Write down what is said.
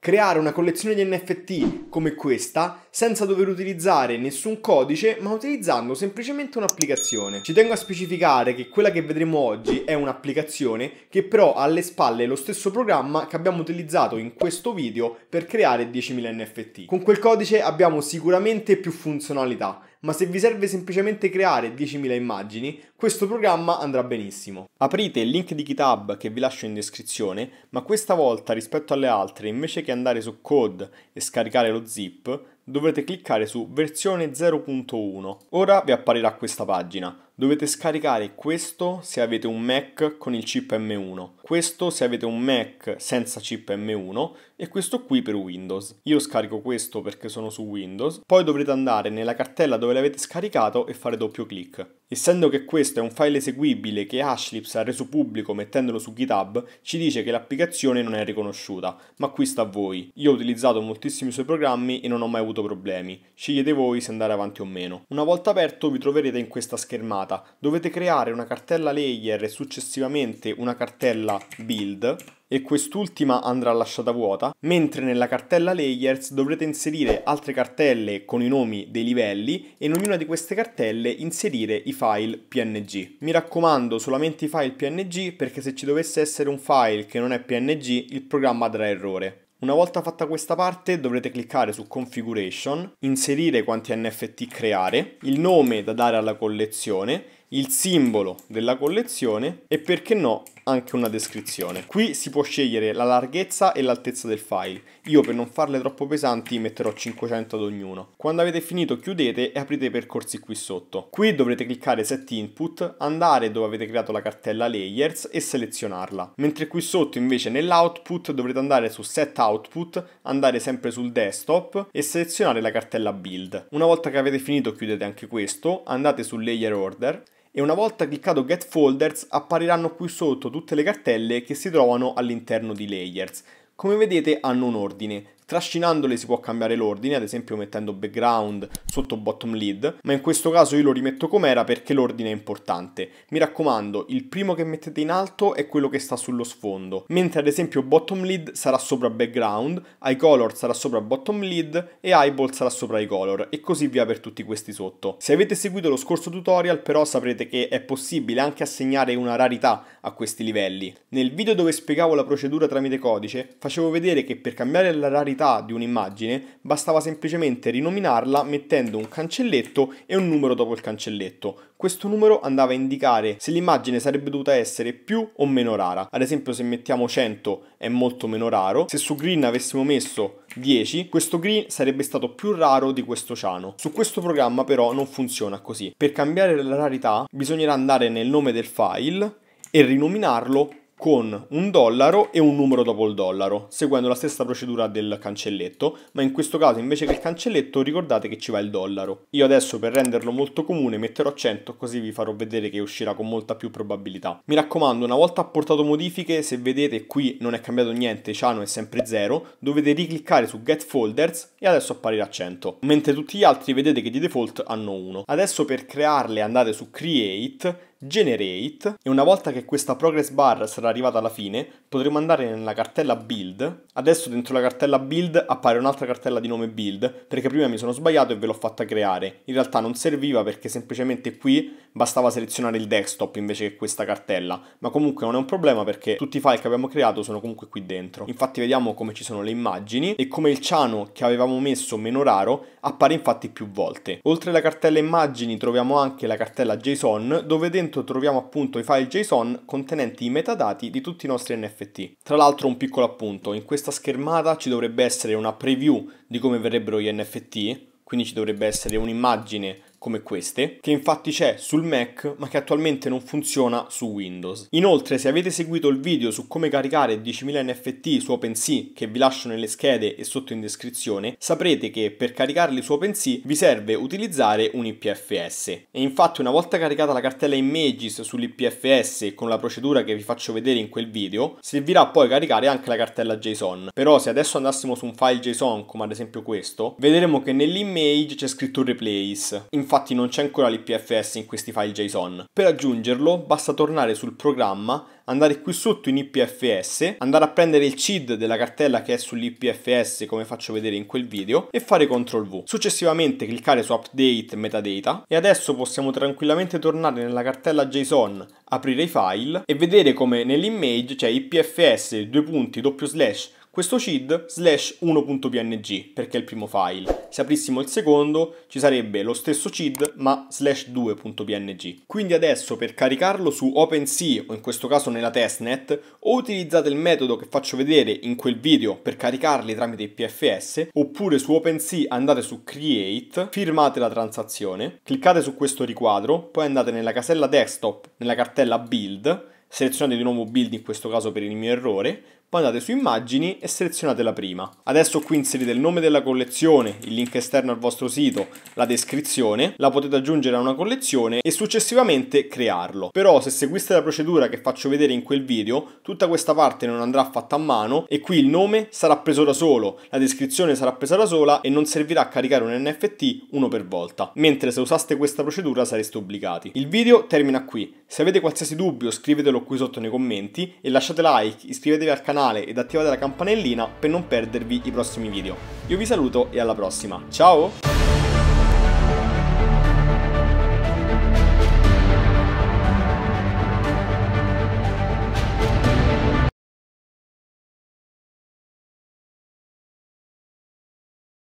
creare una collezione di NFT come questa senza dover utilizzare nessun codice ma utilizzando semplicemente un'applicazione. Ci tengo a specificare che quella che vedremo oggi è un'applicazione che però ha alle spalle lo stesso programma che abbiamo utilizzato in questo video per creare 10.000 NFT. Con quel codice abbiamo sicuramente più funzionalità ma se vi serve semplicemente creare 10.000 immagini, questo programma andrà benissimo. Aprite il link di GitHub che vi lascio in descrizione, ma questa volta rispetto alle altre, invece che andare su Code e scaricare lo zip, dovrete cliccare su versione 0.1. Ora vi apparirà questa pagina. Dovete scaricare questo se avete un Mac con il chip M1, questo se avete un Mac senza chip M1 e questo qui per Windows. Io scarico questo perché sono su Windows, poi dovrete andare nella cartella dove l'avete scaricato e fare doppio clic. Essendo che questo è un file eseguibile che Ashlips ha reso pubblico mettendolo su GitHub, ci dice che l'applicazione non è riconosciuta, ma qui sta a voi. Io ho utilizzato moltissimi suoi programmi e non ho mai avuto problemi. Scegliete voi se andare avanti o meno. Una volta aperto vi troverete in questa schermata. Dovete creare una cartella layer e successivamente una cartella build e quest'ultima andrà lasciata vuota, mentre nella cartella layers dovrete inserire altre cartelle con i nomi dei livelli e in ognuna di queste cartelle inserire i file PNG. Mi raccomando solamente i file PNG perché se ci dovesse essere un file che non è PNG il programma darà errore. Una volta fatta questa parte dovrete cliccare su Configuration, inserire quanti NFT creare, il nome da dare alla collezione il simbolo della collezione e perché no anche una descrizione. Qui si può scegliere la larghezza e l'altezza del file. Io per non farle troppo pesanti metterò 500 ad ognuno. Quando avete finito chiudete e aprite i percorsi qui sotto. Qui dovrete cliccare set input, andare dove avete creato la cartella layers e selezionarla. Mentre qui sotto invece nell'output dovrete andare su set output, andare sempre sul desktop e selezionare la cartella build. Una volta che avete finito chiudete anche questo, andate su layer order e una volta cliccato Get Folders appariranno qui sotto tutte le cartelle che si trovano all'interno di Layers. Come vedete hanno un ordine, Trascinandole si può cambiare l'ordine, ad esempio mettendo background sotto bottom lead, ma in questo caso io lo rimetto com'era perché l'ordine è importante. Mi raccomando, il primo che mettete in alto è quello che sta sullo sfondo, mentre ad esempio bottom lead sarà sopra background, iColor sarà sopra bottom lead e eyeball sarà sopra iColor e così via per tutti questi sotto. Se avete seguito lo scorso tutorial però saprete che è possibile anche assegnare una rarità a questi livelli. Nel video dove spiegavo la procedura tramite codice facevo vedere che per cambiare la rarità di un'immagine bastava semplicemente rinominarla mettendo un cancelletto e un numero dopo il cancelletto. Questo numero andava a indicare se l'immagine sarebbe dovuta essere più o meno rara. Ad esempio se mettiamo 100 è molto meno raro, se su green avessimo messo 10, questo green sarebbe stato più raro di questo ciano. Su questo programma però non funziona così. Per cambiare la rarità bisognerà andare nel nome del file e rinominarlo con un dollaro e un numero dopo il dollaro, seguendo la stessa procedura del cancelletto, ma in questo caso invece che il cancelletto ricordate che ci va il dollaro. Io adesso per renderlo molto comune metterò 100 così vi farò vedere che uscirà con molta più probabilità. Mi raccomando, una volta apportato modifiche, se vedete qui non è cambiato niente, ciano è sempre 0, dovete ricliccare su Get Folders e adesso apparirà 100, mentre tutti gli altri vedete che di default hanno 1. Adesso per crearle andate su Create generate. E una volta che questa progress bar sarà arrivata alla fine potremo andare nella cartella build. Adesso dentro la cartella build appare un'altra cartella di nome build perché prima mi sono sbagliato e ve l'ho fatta creare. In realtà non serviva perché semplicemente qui bastava selezionare il desktop invece che questa cartella. Ma comunque non è un problema perché tutti i file che abbiamo creato sono comunque qui dentro. Infatti vediamo come ci sono le immagini e come il ciano che avevamo messo meno raro appare infatti più volte. Oltre alla cartella immagini troviamo anche la cartella json dove dentro dentro troviamo appunto i file JSON contenenti i metadati di tutti i nostri NFT. Tra l'altro un piccolo appunto, in questa schermata ci dovrebbe essere una preview di come verrebbero gli NFT, quindi ci dovrebbe essere un'immagine come queste, che infatti c'è sul Mac ma che attualmente non funziona su Windows. Inoltre se avete seguito il video su come caricare 10.000 NFT su OpenSea che vi lascio nelle schede e sotto in descrizione, saprete che per caricarli su OpenSea vi serve utilizzare un IPFS. E infatti una volta caricata la cartella Images sull'IPFS con la procedura che vi faccio vedere in quel video, servirà poi caricare anche la cartella JSON. Però se adesso andassimo su un file JSON come ad esempio questo, vedremo che nell'image c'è scritto replace. Infatti infatti non c'è ancora l'IPFS in questi file JSON. Per aggiungerlo basta tornare sul programma, andare qui sotto in IPFS, andare a prendere il CID della cartella che è sull'IPFS come faccio vedere in quel video e fare CTRL V. Successivamente cliccare su Update Metadata e adesso possiamo tranquillamente tornare nella cartella JSON, aprire i file e vedere come nell'image c'è IPFS due punti doppio slash questo CID slash 1.png perché è il primo file. Se aprissimo il secondo ci sarebbe lo stesso CID ma slash 2.png. Quindi adesso per caricarlo su OpenSea o in questo caso nella testnet o utilizzate il metodo che faccio vedere in quel video per caricarli tramite IPFS oppure su OpenSea andate su Create, firmate la transazione, cliccate su questo riquadro, poi andate nella casella desktop, nella cartella build, selezionate di nuovo build in questo caso per il mio errore, poi andate su immagini e selezionate la prima. Adesso qui inserite il nome della collezione, il link esterno al vostro sito, la descrizione, la potete aggiungere a una collezione e successivamente crearlo. Però se seguiste la procedura che faccio vedere in quel video, tutta questa parte non andrà fatta a mano e qui il nome sarà preso da solo, la descrizione sarà presa da sola e non servirà a caricare un NFT uno per volta, mentre se usaste questa procedura sareste obbligati. Il video termina qui, se avete qualsiasi dubbio scrivetelo qui sotto nei commenti e lasciate like, iscrivetevi al canale ed attivate la campanellina per non perdervi i prossimi video. Io vi saluto e alla prossima. Ciao!